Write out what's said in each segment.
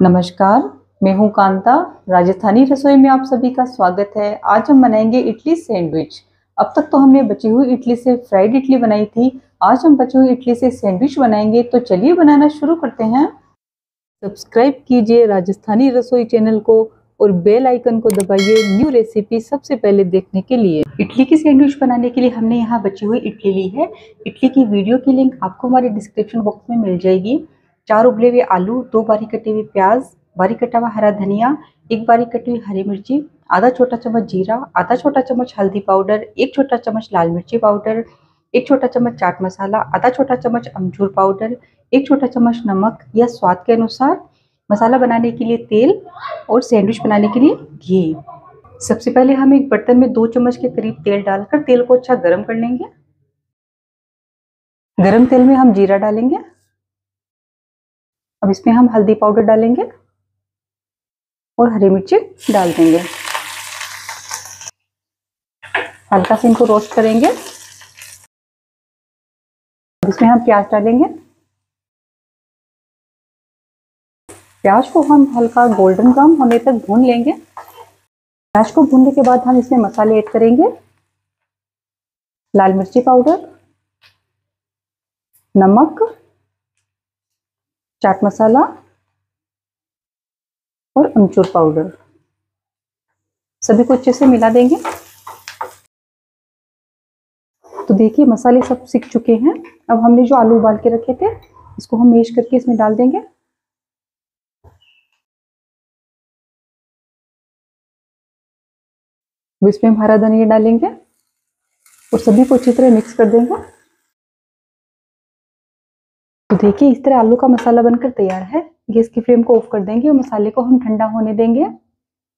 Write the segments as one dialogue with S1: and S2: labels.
S1: नमस्कार, मैं हूँ कांता। राजस्थानी रसोई में आप सभी का स्वागत है। आज हम बनाएँगे इडली सैंडविच। अब तक तो हमने बची हुई इडली से फ्राइड इडली बनाई थी। आज हम बची हुई इडली से सैंडविच बनाएँगे। तो चलिए बनाना शुरू करते हैं। सब्सक्राइब कीजिए राजस्थानी रसोई चैनल को और बेल आइकन को दबाइए न्यू रेसिपी सबसे पहले देखने के लिए। इडली की सैंडविच बनाने के लिए हमने यहाँ बची हुई इडली ली है। इडली की वीडियो की लिंक आपको हमारे डिस्क्रिप्शन बॉक्स में मिल जाएगी। चार उबले हुए आलू, दो बारीक कटे हुए प्याज, बारीक कटा हुआ हरा धनिया, एक बारीक कटी हुई हरी मिर्ची, आधा छोटा चम्मच जीरा, आधा छोटा चम्मच हल्दी पाउडर, एक छोटा चम्मच लाल मिर्ची पाउडर, एक छोटा चम्मच चाट मसाला, आधा छोटा चम्मच अमचूर पाउडर, एक छोटा चम्मच नमक या स्वाद के अनुसार मसाला बनाने के लिए तेल और सैंडविच बनाने के लिए घी। सबसे पहले हम एक बर्तन में दो चम्मच के करीब तेल डालकर तेल को अच्छा गर्म कर लेंगे। गरम तेल में हम जीरा डालेंगे। अब इसमें हम हल्दी पाउडर डालेंगे और हरी मिर्ची डाल देंगे। हल्का से इनको रोस्ट करेंगे। इसमें हम प्याज डालेंगे। प्याज को हम हल्का गोल्डन ब्राउन होने तक भून लेंगे। प्याज को भूनने के बाद हम इसमें मसाले ऐड करेंगे। लाल मिर्ची पाउडर, नमक चाट मसाला और अमचूर पाउडर। सभी को अच्छे से मिला देंगे। तो देखिए, मसाले सब सीख चुके हैं। अब हमने जो आलू उबाल के रखे थे, इसको हम मेश करके इसमें डाल देंगे। अब इसमें हम हरा धनिया डालेंगे और सभी को अच्छी तरह मिक्स कर देंगे। तो देखिए, इस तरह आलू का मसाला बनकर तैयार है। गैस की फ्लेम को ऑफ़ कर देंगे और मसाले को हम ठंडा होने देंगे।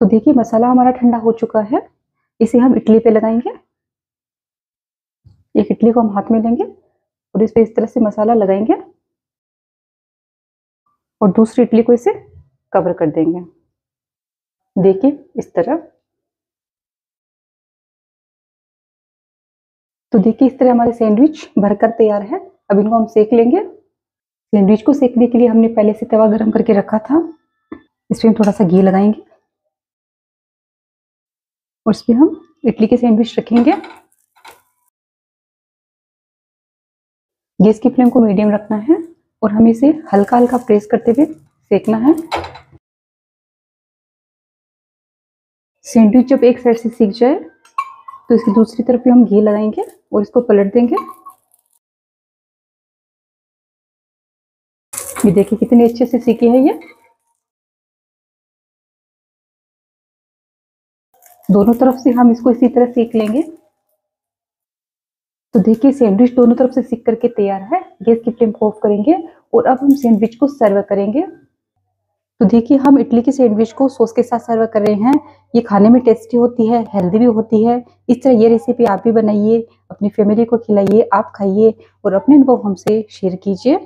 S1: तो देखिए, मसाला हमारा ठंडा हो चुका है। इसे हम इडली पे लगाएँगे। एक इडली को हम हाथ में लेंगे और इस पे इस तरह से मसाला लगाएँगे और दूसरी इडली को इसे कवर कर देंगे। देखिए, इस तरह। तो देखिए, इस तरह हमारे सैंडविच भरकर तैयार है। अब इनको हम सेक लेंगे। सैंडविच को सेकने के लिए हमने पहले से तवा गरम करके रखा था। इसमें थोड़ा सा घी लगाएँगे। और इसमें हम इडली के सैंडविच रखेंगे। गैस की फ्लेम को मीडियम रखना है और हमें इसे हल्का हल्का प्रेस करते हुए सेकना है। सैंडविच जब एक साइड से सीख जाए तो इसकी दूसरी तरफ़ भी हम घी लगाएँगे और इसको पलट देंगे। ये देखिए कितने अच्छे से सीखी है ये। दोनों तरफ़ से हम इसको इसी तरह सीख लेंगे। तो देखिए सैंडविच दोनों तरफ़ से सीख करके तैयार है। गैस की फ्लेम को ऑफ़ करेंगे और अब हम सैंडविच को सर्व करेंगे। तो देखिए हम इडली के सैंडविच को सॉस के साथ सर्व कर रहे हैं। ये खाने में टेस्टी होती है हेल्दी भी होती है। इस तरह ये रेसिपी आप भी बनाइए, अपनी फैमिली को खिलाइए, आप खाइए और अपने अनुभव हमसे शेयर कीजिए।